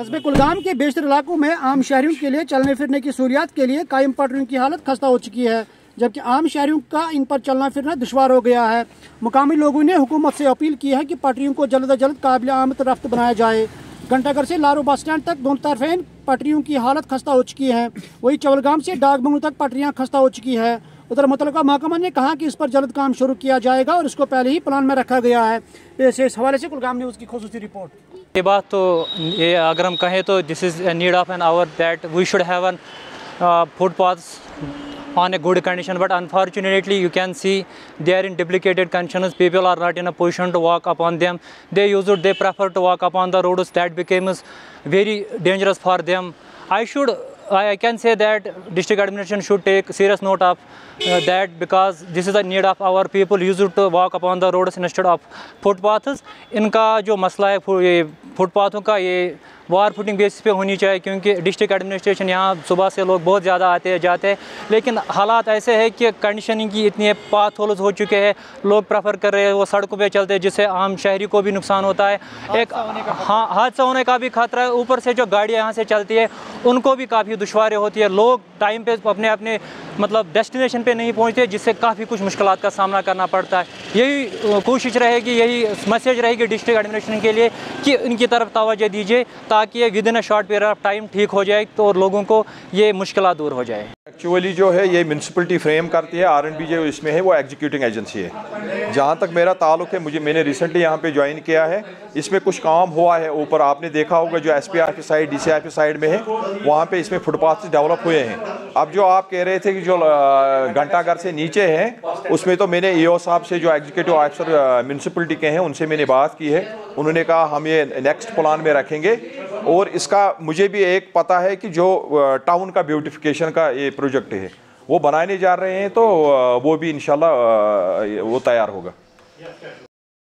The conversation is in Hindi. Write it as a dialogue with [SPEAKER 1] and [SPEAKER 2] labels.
[SPEAKER 1] कस्बे कुलगाम के बेशतर इलाकों में आम शहरियों के लिए चलने फिरने की सहूलियात के लिए कायम पटरियों की हालत खस्ता हो चुकी है, जबकि आम शहरियों का इन पर चलना फिरना दुशवार हो गया है। मुकामी लोगों ने हुकूमत से अपील की है कि पटरियों को जल्द अज जल्द काबिल आमद रफ्त बनाया जाए। घंटाघर से लारू बस स्टैंड तक दोनों तरफेन पटरियों की हालत खस्ता हो चुकी है। वही चवलगाम से डाक बंगलू तक पटरियाँ खस्ता हो चुकी है। उधर मुतल महकमा ने कहा कि इस पर जल्द काम शुरू किया जाएगा और इसको पहले ही प्लान में रखा गया है। इस हवाले से कुलगाम न्यूज़ की खसूसी रिपोर्ट।
[SPEAKER 2] ये बात तो ये अगर हम कहें तो this is a need of an hour that we should have an footpath on a good condition but unfortunately you can see they are in duplicated condition people are not in a position to walk upon them they use they prefer to walk upon the road that becomes very dangerous for them I should I I can say that district administration should take serious note of uh, that because this is the need of our people used to walk upon the roads instead of footpaths. इनका जो मसला है फुटपाथों का ये वार फुटिंग बेसिस पे होनी चाहिए क्योंकि डिस्ट्रिक्ट एडमिनिस्ट्रेशन यहाँ सुबह से लोग बहुत ज़्यादा आते हैं जाते हैं। लेकिन हालात ऐसे हैं कि कंडीशनिंग की इतनी पाथ होल्स हो चुके हैं लोग प्रेफर कर रहे हैं वो सड़कों पे चलते हैं जिससे आम शहरी को भी नुकसान होता है। एक हाँ हादसा होने का भी खतरा है। ऊपर से जो गाड़ियाँ यहाँ से चलती है उनको भी काफ़ी दुशारें होती है। लोग टाइम पर अपने अपने मतलब डेस्टिनेशन पे नहीं पहुँचते, जिससे काफ़ी कुछ मुश्किल का सामना करना पड़ता है। यही कोशिश रहेगी, यही मैसेज रहेगी डिस्ट्रिक्ट एडमिनिस्ट्रेशन के लिए कि इनकी तरफ़ तोजह दीजिए, ताकि ये with in a short period of time ठीक हो जाए तो लोगों को ये मुश्किल दूर हो जाए।
[SPEAKER 3] एक्चुअली जो है, ये म्यूनसिपलिटी फ्रेम करती है आर एन बी जो इसमें है, वो एग्जीक्यूटिंग एजेंसी है। जहाँ तक मेरा ताल्लुक है, मुझे, मैंने रिसेंटली यहाँ पे ज्वाइन किया है। इसमें कुछ काम हुआ है ऊपर, आपने देखा होगा जो एस पी आर की साइड डी सी आर की साइड में है, वहाँ पे इसमें फुटपाथ डेवलप हुए हैं। अब जो आप कह रहे थे कि जो घंटाघर से नीचे हैं, उसमें तो मैंने ईओ साहब से जो एग्जीक्यूटिव ऑफिसर म्यूनसिपलिटी के हैं, उनसे मैंने बात की है। उन्होंने कहा, हम ये नेक्स्ट प्लान में रखेंगे। और इसका मुझे भी एक पता है कि जो टाउन का ब्यूटिफिकेशन का ये प्रोजेक्ट है, वो बनाने जा रहे हैं तो वो भी इन वो तैयार होगा।